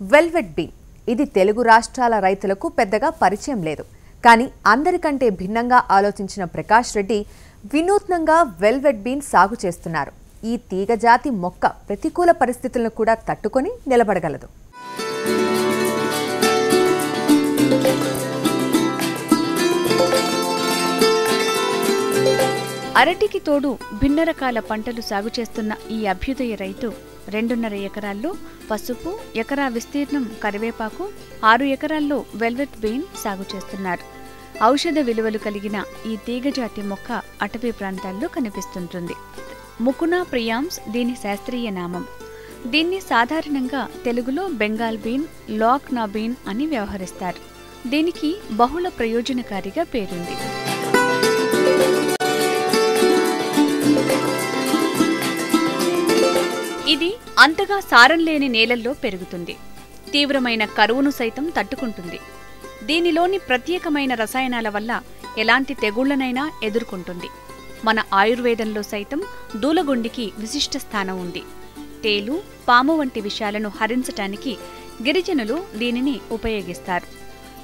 Velvet been. ఇది తెలుగు రాష్ట్రాల రైతులకు పెద్దగా పరిచయం లేదు. కానీ అందరికంటే భిన్నంగా ఆలోచించిన ప్రకాష్ రెడ్డి వినూత్నంగా వెల్వెట్ బీన్ సాగు చేస్తున్నారు. ఈ తీగజాతి మొక్క ప్రతికూల పరిస్థితులను కూడా తట్టుకొని నిలబడగలదు. అరటికి తోడు భిన్న రకాల పంటలు సాగు చేస్తున్న ఈ అభ్యుదయ రైతు రెండున్నర ఎకరాల్లో పసుపు ఎకరా విస్తీర్ణం కరివేపాకు ఆరు ఎకరాల్లో వెల్వెట్ బీన్ సాగు చేస్తున్నారు. ఔషధ విలువలు కలిగిన ఈ తీగజాతి మొక్క అటవీ ప్రాంతాల్లో కనిపిస్తుంటుంది. ముకునా ప్రియాంస్ దీని శాస్త్రీయ నామం. దీన్ని సాధారణంగా తెలుగులో బెంగాల్ బీన్ లాక్ నా బీన్ అని వ్యవహరిస్తారు. దీనికి బహుళ ప్రయోజనకారిగా పేరుంది. ఇది అంతగా సారం లేని నేలల్లో పెరుగుతుంది. తీవ్రమైన కరువును సైతం తట్టుకుంటుంది. దీనిలోని ప్రత్యేకమైన రసాయనాల వల్ల ఎలాంటి తెగుళ్ళనైనా ఎదుర్కొంటుంది. మన ఆయుర్వేదంలో సైతం దూలగొండికి విశిష్ట స్థానం ఉంది. తేలు పాము వంటి విషయాలను హరించటానికి గిరిజనులు దీనిని ఉపయోగిస్తారు.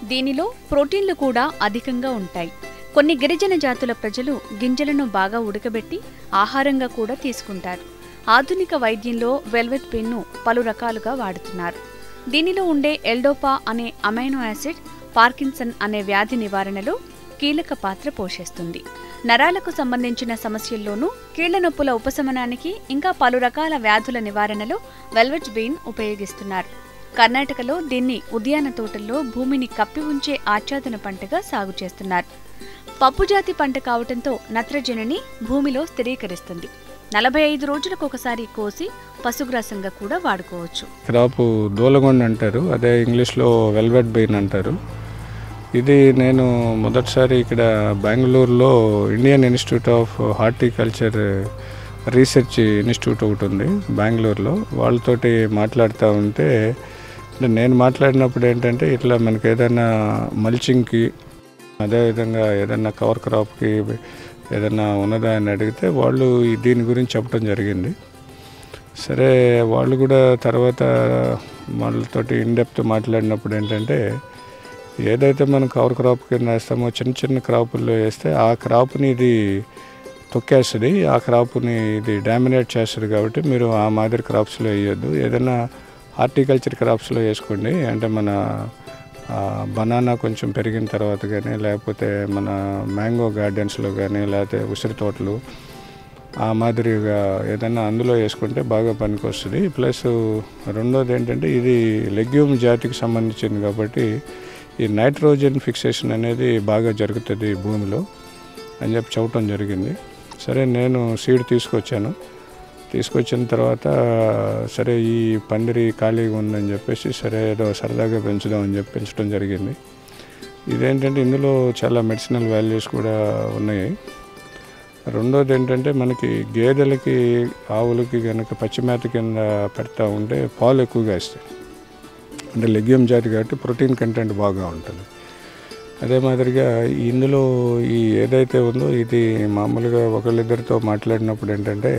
దీనిలో ప్రోటీన్లు కూడా అధికంగా ఉంటాయి. కొన్ని గిరిజన జాతుల ప్రజలు గింజలను బాగా ఉడకబెట్టి ఆహారంగా కూడా తీసుకుంటారు. ఆధునిక వైద్యంలో వెల్వెట్ పిన్ను పలు రకాలుగా వాడుతున్నారు. దీనిలో ఉండే ఎల్డోపా అనే అమైనో యాసిడ్ పార్కిన్సన్ అనే వ్యాధి నివారణలో కీలక పాత్ర పోషిస్తుంది. నరాలకు సంబంధించిన సమస్యల్లోనూ కీళ్ళ నొప్పుల ఉపశమనానికి ఇంకా పలు రకాల వ్యాధుల నివారణలో వెల్వెట్ బీన్ ఉపయోగిస్తున్నారు. కర్ణాటకలో దీన్ని ఉద్యాన తోటల్లో భూమిని కప్పి ఉంచే ఆచ్ఛాదన పంటగా సాగు చేస్తున్నారు. పప్పుజాతి పంట కావటంతో నత్రజనిని భూమిలో స్థిరీకరిస్తుంది. నలభై ఐదు రోజులకు ఒకసారి కోసి పశుగ్రాసంగా కూడా వాడుకోవచ్చు. క్రాపు దూలగొండ అంటారు అదే ఇంగ్లీష్లో వెల్వెట్ బెయిన్ అంటారు. ఇది నేను మొదటిసారి ఇక్కడ బెంగళూరులో Indian Institute of Horticulture Research Institute ఒకటి ఉంది బెంగళూరులో. వాళ్ళతోటి మాట్లాడుతూ ఉంటే నేను మాట్లాడినప్పుడు ఏంటంటే ఇట్లా మనకి ఏదైనా మల్చింగ్కి అదేవిధంగా ఏదైనా కవర్ క్రాప్కి ఏదైనా ఉన్నదా అని అడిగితే వాళ్ళు దీని గురించి చెప్పడం జరిగింది. సరే వాళ్ళు కూడా తర్వాత వాళ్ళతోటి ఇన్డెప్త్ మాట్లాడినప్పుడు ఏంటంటే ఏదైతే మనం కవర్ క్రాప్ కింద వేస్తామో చిన్న చిన్న క్రాపుల్లో వేస్తే ఆ క్రాప్ని ఇది తొక్కేస్తుంది ఆ క్రాప్ని ఇది డామినేట్ చేస్తుంది కాబట్టి మీరు ఆ మాదిరి క్రాప్స్లో వేయొద్దు. ఏదైనా హార్టికల్చర్ క్రాప్స్లో వేసుకోండి. అంటే మన బనానా కొంచెం పెరిగిన తర్వాత కానీ లేకపోతే మన మ్యాంగో గార్డెన్స్లో కానీ లేకపోతే ఉసిరి తోటలు ఆ మాదిరిగా ఏదైనా అందులో వేసుకుంటే బాగా పనికి వస్తుంది ప్లస్ రెండోది ఏంటంటే ఇది లెగ్యూమ్ జాతికి సంబంధించింది కాబట్టి ఈ నైట్రోజన్ ఫిక్సేషన్ అనేది బాగా జరుగుతుంది భూమిలో అని చెప్పి చెప్పడం జరిగింది. సరే నేను సీడ్ తీసుకొచ్చాను. తీసుకొచ్చిన తర్వాత సరే ఈ పందిరి ఖాళీగా ఉందని చెప్పేసి సరే ఏదో సరదాగా పెంచుదామని చెప్పి పెంచడం జరిగింది. ఇదేంటంటే ఇందులో చాలా మెడిసినల్ వాల్యూస్ కూడా ఉన్నాయి. రెండోది ఏంటంటే మనకి గేదెలకి ఆవులకి కనుక పచ్చిమేత కింద పెడతా ఉంటే పాలు ఎక్కువగా ఇస్తాయి అంటే లెగ్యూమ్ జాతి కాబట్టి ప్రోటీన్ కంటెంట్ బాగా ఉంటుంది. అదే మాదిరిగా ఇందులో ఈ ఏదైతే ఉందో ఇది మామూలుగా ఒకళ్ళిద్దరితో మాట్లాడినప్పుడు ఏంటంటే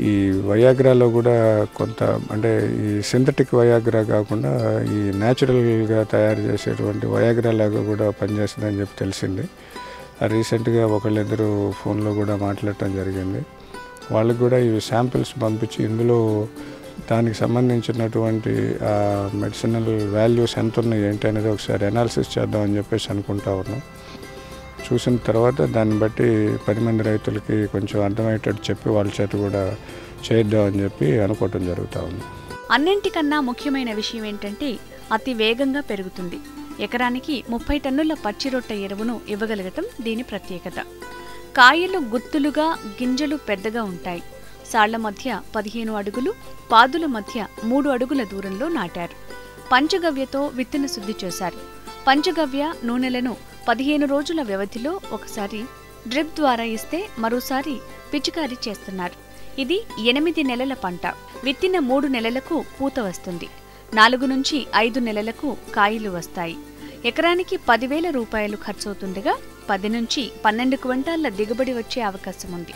ఈ వయాగ్రాలో కూడా కొంత అంటే ఈ సింథటిక్ వయాగ్రా కాకుండా ఈ న్యాచురల్గా తయారు చేసేటువంటి వయాగ్రా లాగా కూడా పనిచేస్తుందని చెప్పి తెలిసింది. రీసెంట్గా ఒకళ్ళిద్దరూ ఫోన్లో కూడా మాట్లాడటం జరిగింది. వాళ్ళకి కూడా ఇవి శాంపిల్స్ పంపించి ఇందులో దానికి సంబంధించినటువంటి మెడిసినల్ వాల్యూస్ ఎంత ఉన్నాయి ఏంటి అనేది ఒకసారి అనాలిసిస్ చేద్దామని చెప్పేసి అనుకుంటా ఉన్నాం. చూసిన తర్వాత దాన్ని బట్టి పది మంది రైతులకి కొంచెం అర్థమయ్యేటట్టు చెప్పి వాళ్ళ చేత కూడా చేద్దామని చెప్పి అనుకోవటం జరుగుతూ ఉంది. అన్నింటికన్నా ముఖ్యమైన విషయం ఏంటంటే అతి వేగంగా పెరుగుతుంది. ఎకరానికి ముప్పై టన్నుల పచ్చిరొట్ట ఎరువును ఇవ్వగలగటం దీని ప్రత్యేకత. కాయలు గుత్తులుగా గింజలు పెద్దగా ఉంటాయి. సాళ్ళ మధ్య పదిహేను అడుగులు పాదుల మధ్య మూడు అడుగుల దూరంలో నాటారు. పంచగవ్యతో విత్తన శుద్ధి చేశారు. పంచగవ్య నూనెలను పదిహేను రోజుల వ్యవధిలో ఒకసారి డ్రిప్ ద్వారా ఇస్తే మరోసారి పిచికారీ చేస్తున్నారు. ఇది ఎనిమిది నెలల పంట. విత్తిన మూడు నెలలకు పూత వస్తుంది. నాలుగు నుంచి ఐదు నెలలకు కాయలు వస్తాయి. ఎకరానికి పదివేల రూపాయలు ఖర్చవుతుండగా పది నుంచి పన్నెండు క్వింటాళ్ళ దిగుబడి వచ్చే అవకాశం ఉంది